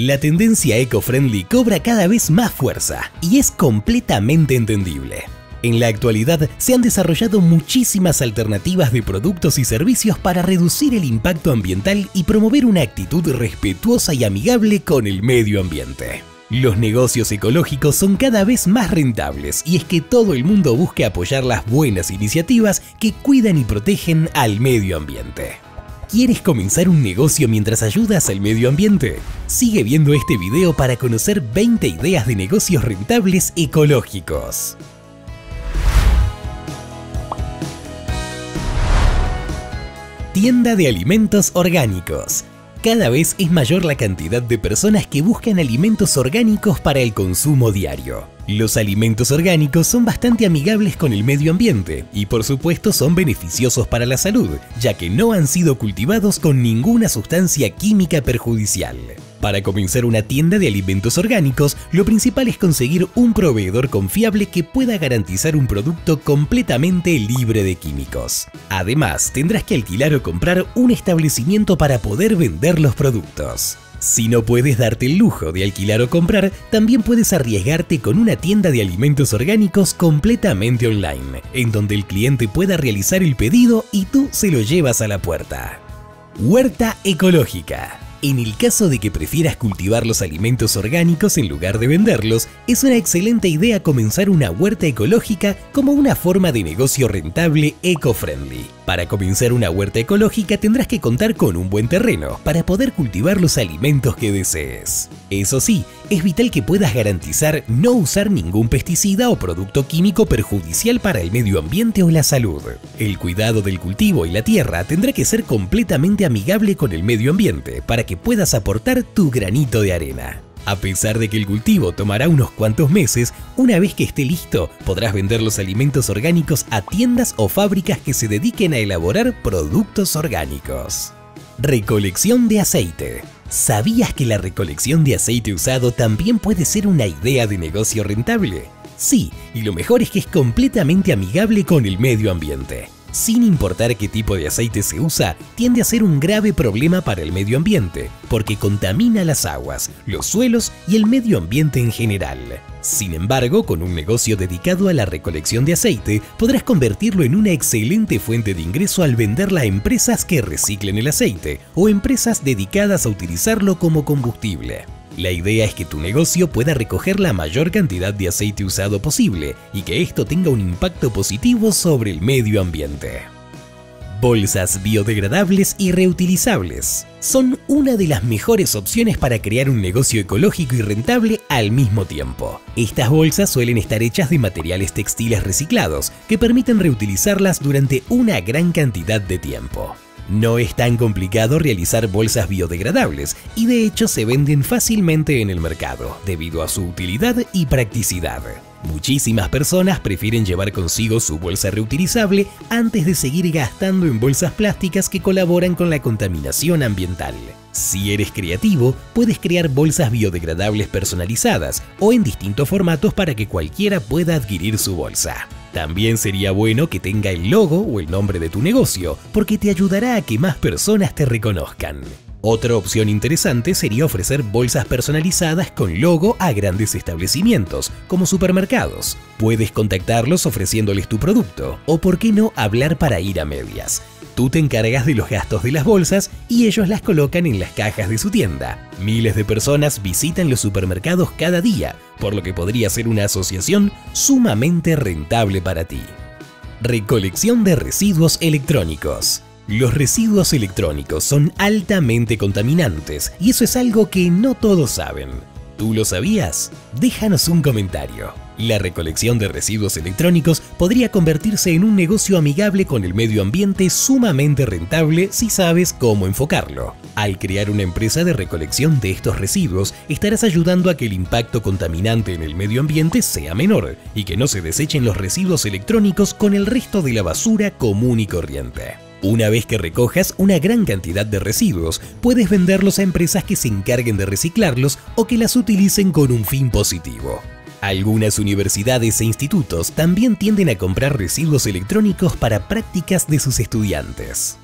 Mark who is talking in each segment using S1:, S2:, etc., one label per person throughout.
S1: La tendencia eco-friendly cobra cada vez más fuerza y es completamente entendible. En la actualidad se han desarrollado muchísimas alternativas de productos y servicios para reducir el impacto ambiental y promover una actitud respetuosa y amigable con el medio ambiente. Los negocios ecológicos son cada vez más rentables y es que todo el mundo busca apoyar las buenas iniciativas que cuidan y protegen al medio ambiente. ¿Quieres comenzar un negocio mientras ayudas al medio ambiente? Sigue viendo este video para conocer 20 ideas de negocios rentables ecológicos. Tienda de alimentos orgánicos. Cada vez es mayor la cantidad de personas que buscan alimentos orgánicos para el consumo diario. Los alimentos orgánicos son bastante amigables con el medio ambiente y por supuesto son beneficiosos para la salud, ya que no han sido cultivados con ninguna sustancia química perjudicial. Para comenzar una tienda de alimentos orgánicos, lo principal es conseguir un proveedor confiable que pueda garantizar un producto completamente libre de químicos. Además, tendrás que alquilar o comprar un establecimiento para poder vender los productos. Si no puedes darte el lujo de alquilar o comprar, también puedes arriesgarte con una tienda de alimentos orgánicos completamente online, en donde el cliente pueda realizar el pedido y tú se lo llevas a la puerta. Huerta ecológica. En el caso de que prefieras cultivar los alimentos orgánicos en lugar de venderlos, es una excelente idea comenzar una huerta ecológica como una forma de negocio rentable eco-friendly. Para comenzar una huerta ecológica tendrás que contar con un buen terreno para poder cultivar los alimentos que desees. Eso sí, es vital que puedas garantizar no usar ningún pesticida o producto químico perjudicial para el medio ambiente o la salud. El cuidado del cultivo y la tierra tendrá que ser completamente amigable con el medio ambiente para que puedas aportar tu granito de arena. A pesar de que el cultivo tomará unos cuantos meses, una vez que esté listo, podrás vender los alimentos orgánicos a tiendas o fábricas que se dediquen a elaborar productos orgánicos. Recolección de aceite. ¿Sabías que la recolección de aceite usado también puede ser una idea de negocio rentable? Sí, y lo mejor es que es completamente amigable con el medio ambiente sin importar qué tipo de aceite se usa, tiende a ser un grave problema para el medio ambiente, porque contamina las aguas, los suelos y el medio ambiente en general. Sin embargo, con un negocio dedicado a la recolección de aceite, podrás convertirlo en una excelente fuente de ingreso al venderla a empresas que reciclen el aceite o empresas dedicadas a utilizarlo como combustible. La idea es que tu negocio pueda recoger la mayor cantidad de aceite usado posible y que esto tenga un impacto positivo sobre el medio ambiente. Bolsas biodegradables y reutilizables son una de las mejores opciones para crear un negocio ecológico y rentable al mismo tiempo. Estas bolsas suelen estar hechas de materiales textiles reciclados que permiten reutilizarlas durante una gran cantidad de tiempo. No es tan complicado realizar bolsas biodegradables y de hecho se venden fácilmente en el mercado debido a su utilidad y practicidad. Muchísimas personas prefieren llevar consigo su bolsa reutilizable antes de seguir gastando en bolsas plásticas que colaboran con la contaminación ambiental. Si eres creativo, puedes crear bolsas biodegradables personalizadas o en distintos formatos para que cualquiera pueda adquirir su bolsa. También sería bueno que tenga el logo o el nombre de tu negocio, porque te ayudará a que más personas te reconozcan. Otra opción interesante sería ofrecer bolsas personalizadas con logo a grandes establecimientos, como supermercados. Puedes contactarlos ofreciéndoles tu producto, o por qué no hablar para ir a medias. Tú te encargas de los gastos de las bolsas y ellos las colocan en las cajas de su tienda. Miles de personas visitan los supermercados cada día, por lo que podría ser una asociación sumamente rentable para ti. Recolección de residuos electrónicos. Los residuos electrónicos son altamente contaminantes y eso es algo que no todos saben. ¿Tú lo sabías? Déjanos un comentario. La recolección de residuos electrónicos podría convertirse en un negocio amigable con el medio ambiente sumamente rentable si sabes cómo enfocarlo. Al crear una empresa de recolección de estos residuos, estarás ayudando a que el impacto contaminante en el medio ambiente sea menor y que no se desechen los residuos electrónicos con el resto de la basura común y corriente. Una vez que recojas una gran cantidad de residuos, puedes venderlos a empresas que se encarguen de reciclarlos o que las utilicen con un fin positivo. Algunas universidades e institutos también tienden a comprar residuos electrónicos para prácticas de sus estudiantes.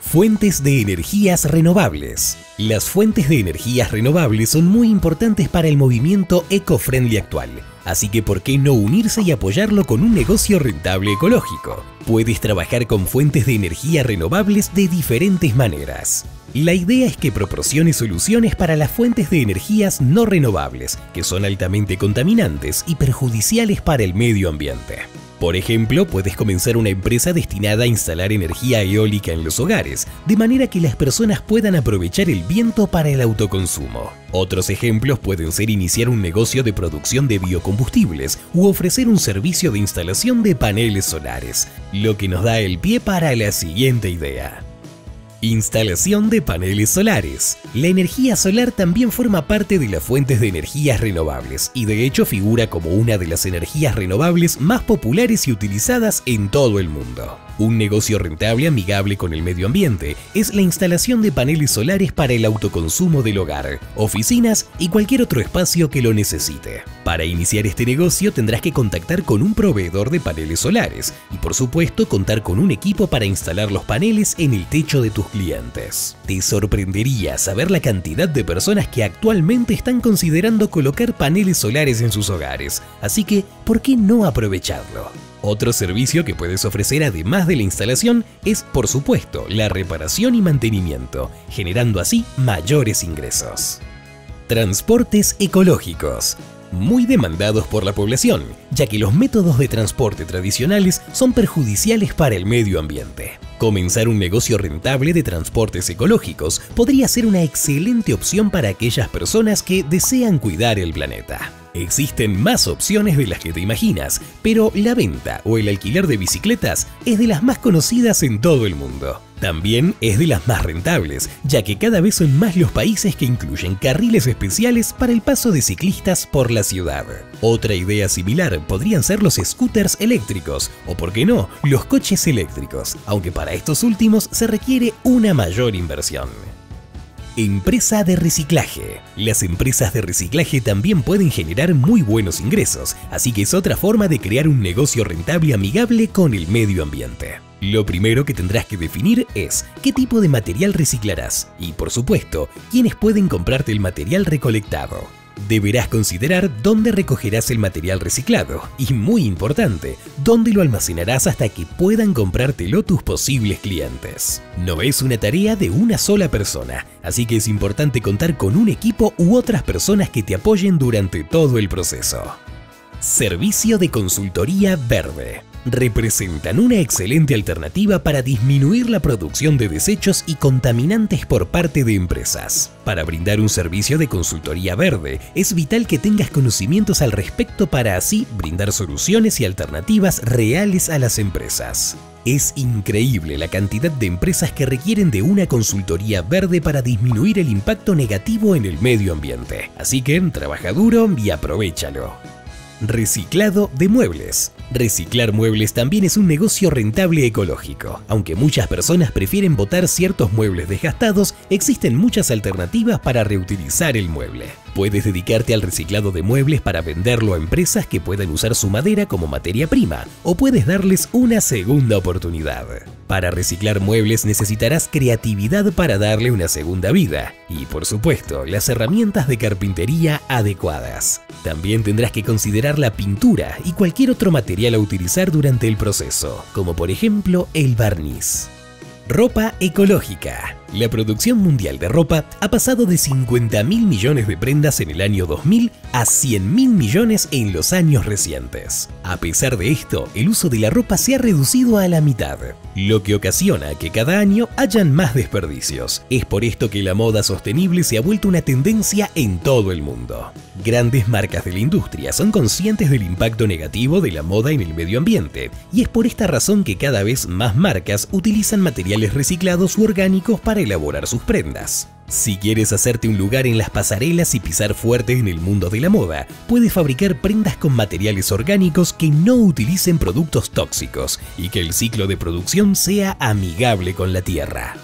S1: Fuentes de energías renovables. Las fuentes de energías renovables son muy importantes para el movimiento eco-friendly actual, así que ¿por qué no unirse y apoyarlo con un negocio rentable ecológico? Puedes trabajar con fuentes de energía renovables de diferentes maneras. La idea es que proporcione soluciones para las fuentes de energías no renovables, que son altamente contaminantes y perjudiciales para el medio ambiente. Por ejemplo, puedes comenzar una empresa destinada a instalar energía eólica en los hogares, de manera que las personas puedan aprovechar el viento para el autoconsumo. Otros ejemplos pueden ser iniciar un negocio de producción de biocombustibles u ofrecer un servicio de instalación de paneles solares, lo que nos da el pie para la siguiente idea. Instalación de paneles solares. La energía solar también forma parte de las fuentes de energías renovables y de hecho figura como una de las energías renovables más populares y utilizadas en todo el mundo. Un negocio rentable amigable con el medio ambiente es la instalación de paneles solares para el autoconsumo del hogar, oficinas y cualquier otro espacio que lo necesite. Para iniciar este negocio tendrás que contactar con un proveedor de paneles solares y por supuesto contar con un equipo para instalar los paneles en el techo de tus clientes. Te sorprendería saber la cantidad de personas que actualmente están considerando colocar paneles solares en sus hogares, así que ¿por qué no aprovecharlo? Otro servicio que puedes ofrecer además de la instalación es, por supuesto, la reparación y mantenimiento, generando así mayores ingresos. Transportes ecológicos muy demandados por la población, ya que los métodos de transporte tradicionales son perjudiciales para el medio ambiente. Comenzar un negocio rentable de transportes ecológicos podría ser una excelente opción para aquellas personas que desean cuidar el planeta. Existen más opciones de las que te imaginas, pero la venta o el alquiler de bicicletas es de las más conocidas en todo el mundo. También es de las más rentables, ya que cada vez son más los países que incluyen carriles especiales para el paso de ciclistas por la ciudad. Otra idea similar podrían ser los scooters eléctricos, o por qué no, los coches eléctricos, aunque para estos últimos se requiere una mayor inversión. Empresa de reciclaje. Las empresas de reciclaje también pueden generar muy buenos ingresos, así que es otra forma de crear un negocio rentable amigable con el medio ambiente. Lo primero que tendrás que definir es qué tipo de material reciclarás y, por supuesto, quiénes pueden comprarte el material recolectado. Deberás considerar dónde recogerás el material reciclado y, muy importante, dónde lo almacenarás hasta que puedan comprártelo tus posibles clientes. No es una tarea de una sola persona, así que es importante contar con un equipo u otras personas que te apoyen durante todo el proceso. Servicio de Consultoría Verde representan una excelente alternativa para disminuir la producción de desechos y contaminantes por parte de empresas. Para brindar un servicio de consultoría verde, es vital que tengas conocimientos al respecto para así brindar soluciones y alternativas reales a las empresas. Es increíble la cantidad de empresas que requieren de una consultoría verde para disminuir el impacto negativo en el medio ambiente. Así que trabaja duro y aprovechalo. Reciclado de muebles. Reciclar muebles también es un negocio rentable ecológico. Aunque muchas personas prefieren botar ciertos muebles desgastados, existen muchas alternativas para reutilizar el mueble. Puedes dedicarte al reciclado de muebles para venderlo a empresas que puedan usar su madera como materia prima, o puedes darles una segunda oportunidad. Para reciclar muebles necesitarás creatividad para darle una segunda vida y, por supuesto, las herramientas de carpintería adecuadas. También tendrás que considerar la pintura y cualquier otro material a utilizar durante el proceso, como por ejemplo el barniz. Ropa ecológica. La producción mundial de ropa ha pasado de 50 mil millones de prendas en el año 2000 a 100 mil millones en los años recientes. A pesar de esto, el uso de la ropa se ha reducido a la mitad, lo que ocasiona que cada año hayan más desperdicios. Es por esto que la moda sostenible se ha vuelto una tendencia en todo el mundo. Grandes marcas de la industria son conscientes del impacto negativo de la moda en el medio ambiente, y es por esta razón que cada vez más marcas utilizan materiales reciclados u orgánicos para elaborar sus prendas. Si quieres hacerte un lugar en las pasarelas y pisar fuerte en el mundo de la moda, puedes fabricar prendas con materiales orgánicos que no utilicen productos tóxicos y que el ciclo de producción sea amigable con la tierra.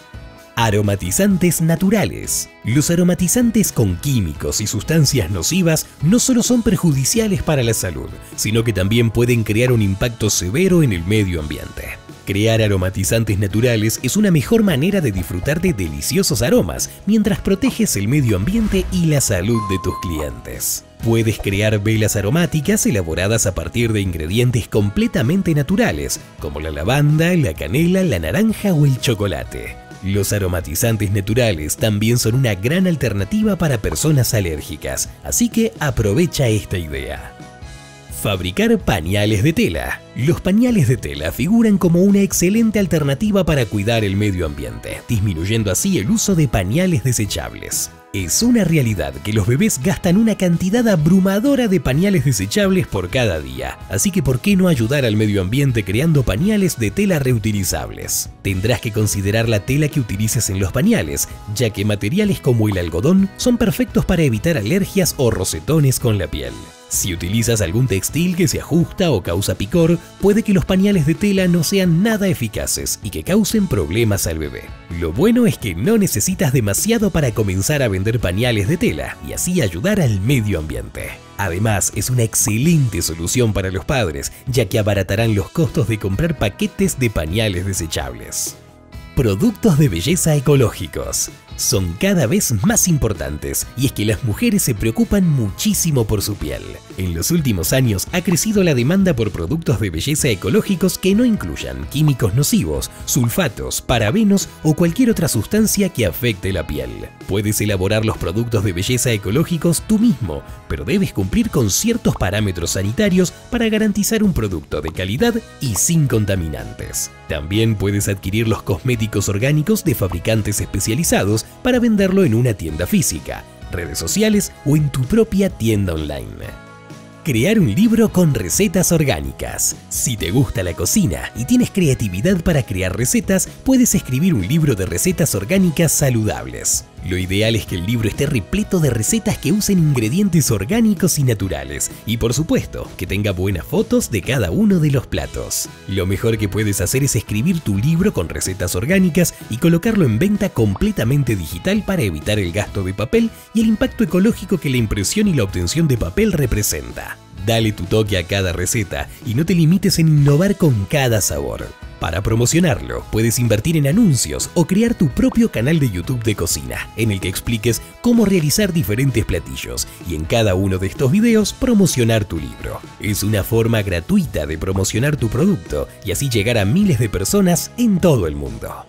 S1: Aromatizantes naturales. Los aromatizantes con químicos y sustancias nocivas no solo son perjudiciales para la salud, sino que también pueden crear un impacto severo en el medio ambiente. Crear aromatizantes naturales es una mejor manera de disfrutar de deliciosos aromas mientras proteges el medio ambiente y la salud de tus clientes. Puedes crear velas aromáticas elaboradas a partir de ingredientes completamente naturales, como la lavanda, la canela, la naranja o el chocolate. Los aromatizantes naturales también son una gran alternativa para personas alérgicas, así que aprovecha esta idea. Fabricar pañales de tela. Los pañales de tela figuran como una excelente alternativa para cuidar el medio ambiente, disminuyendo así el uso de pañales desechables. Es una realidad que los bebés gastan una cantidad abrumadora de pañales desechables por cada día, así que ¿por qué no ayudar al medio ambiente creando pañales de tela reutilizables? Tendrás que considerar la tela que utilices en los pañales, ya que materiales como el algodón son perfectos para evitar alergias o rosetones con la piel. Si utilizas algún textil que se ajusta o causa picor, puede que los pañales de tela no sean nada eficaces y que causen problemas al bebé. Lo bueno es que no necesitas demasiado para comenzar a vender pañales de tela y así ayudar al medio ambiente. Además, es una excelente solución para los padres, ya que abaratarán los costos de comprar paquetes de pañales desechables. Productos de belleza ecológicos son cada vez más importantes y es que las mujeres se preocupan muchísimo por su piel. En los últimos años ha crecido la demanda por productos de belleza ecológicos que no incluyan químicos nocivos, sulfatos, parabenos o cualquier otra sustancia que afecte la piel. Puedes elaborar los productos de belleza ecológicos tú mismo, pero debes cumplir con ciertos parámetros sanitarios para garantizar un producto de calidad y sin contaminantes. También puedes adquirir los cosméticos orgánicos de fabricantes especializados para venderlo en una tienda física, redes sociales o en tu propia tienda online. Crear un libro con recetas orgánicas. Si te gusta la cocina y tienes creatividad para crear recetas, puedes escribir un libro de recetas orgánicas saludables. Lo ideal es que el libro esté repleto de recetas que usen ingredientes orgánicos y naturales, y por supuesto, que tenga buenas fotos de cada uno de los platos. Lo mejor que puedes hacer es escribir tu libro con recetas orgánicas y colocarlo en venta completamente digital para evitar el gasto de papel y el impacto ecológico que la impresión y la obtención de papel representa. Dale tu toque a cada receta y no te limites en innovar con cada sabor. Para promocionarlo, puedes invertir en anuncios o crear tu propio canal de YouTube de cocina, en el que expliques cómo realizar diferentes platillos y en cada uno de estos videos promocionar tu libro. Es una forma gratuita de promocionar tu producto y así llegar a miles de personas en todo el mundo.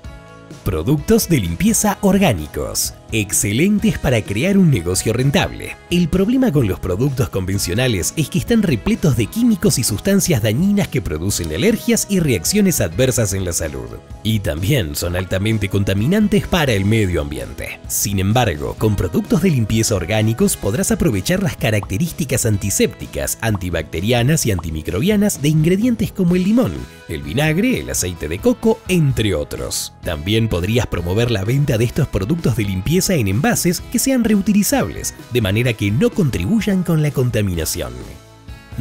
S1: Productos de limpieza orgánicos excelentes para crear un negocio rentable. El problema con los productos convencionales es que están repletos de químicos y sustancias dañinas que producen alergias y reacciones adversas en la salud. Y también son altamente contaminantes para el medio ambiente. Sin embargo, con productos de limpieza orgánicos podrás aprovechar las características antisépticas, antibacterianas y antimicrobianas de ingredientes como el limón, el vinagre, el aceite de coco, entre otros. También podrías promover la venta de estos productos de limpieza en envases que sean reutilizables, de manera que no contribuyan con la contaminación.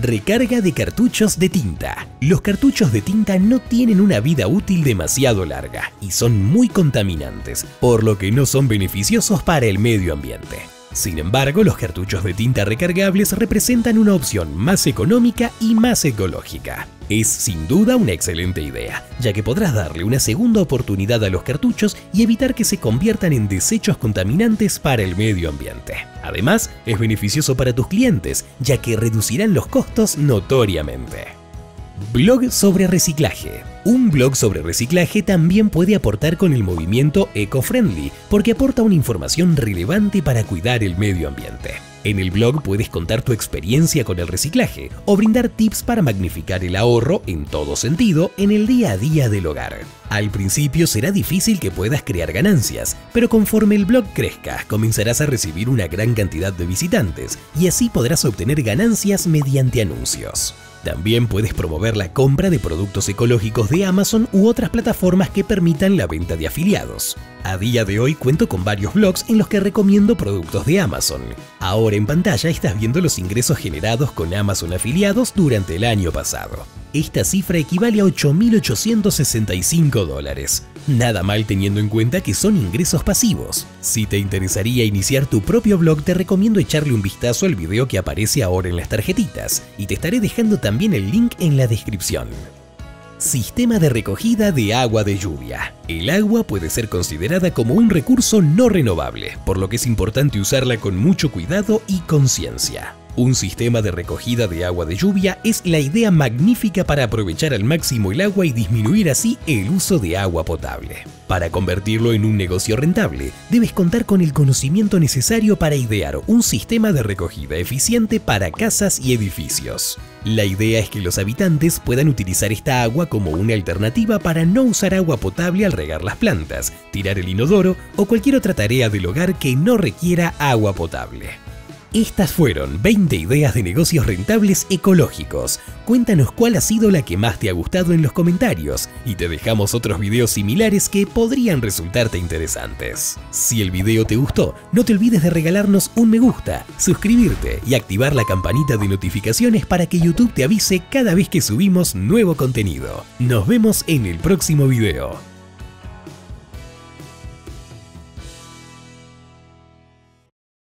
S1: Recarga de cartuchos de tinta. Los cartuchos de tinta no tienen una vida útil demasiado larga y son muy contaminantes, por lo que no son beneficiosos para el medio ambiente. Sin embargo, los cartuchos de tinta recargables representan una opción más económica y más ecológica. Es sin duda una excelente idea, ya que podrás darle una segunda oportunidad a los cartuchos y evitar que se conviertan en desechos contaminantes para el medio ambiente. Además, es beneficioso para tus clientes, ya que reducirán los costos notoriamente. Blog sobre reciclaje. Un blog sobre reciclaje también puede aportar con el movimiento eco-friendly, porque aporta una información relevante para cuidar el medio ambiente. En el blog puedes contar tu experiencia con el reciclaje o brindar tips para magnificar el ahorro en todo sentido en el día a día del hogar. Al principio será difícil que puedas crear ganancias, pero conforme el blog crezca, comenzarás a recibir una gran cantidad de visitantes y así podrás obtener ganancias mediante anuncios. También puedes promover la compra de productos ecológicos de Amazon u otras plataformas que permitan la venta de afiliados. A día de hoy cuento con varios blogs en los que recomiendo productos de Amazon. Ahora en pantalla estás viendo los ingresos generados con Amazon afiliados durante el año pasado. Esta cifra equivale a 8.865 dólares. Nada mal teniendo en cuenta que son ingresos pasivos. Si te interesaría iniciar tu propio blog, te recomiendo echarle un vistazo al video que aparece ahora en las tarjetitas y te estaré dejando también el link en la descripción. Sistema de recogida de agua de lluvia. El agua puede ser considerada como un recurso no renovable, por lo que es importante usarla con mucho cuidado y conciencia. Un sistema de recogida de agua de lluvia es la idea magnífica para aprovechar al máximo el agua y disminuir así el uso de agua potable. Para convertirlo en un negocio rentable, debes contar con el conocimiento necesario para idear un sistema de recogida eficiente para casas y edificios. La idea es que los habitantes puedan utilizar esta agua como una alternativa para no usar agua potable al regar las plantas, tirar el inodoro o cualquier otra tarea del hogar que no requiera agua potable. Estas fueron 20 ideas de negocios rentables ecológicos. Cuéntanos cuál ha sido la que más te ha gustado en los comentarios y te dejamos otros videos similares que podrían resultarte interesantes. Si el video te gustó, no te olvides de regalarnos un me gusta, suscribirte y activar la campanita de notificaciones para que YouTube te avise cada vez que subimos nuevo contenido. Nos vemos en el próximo video.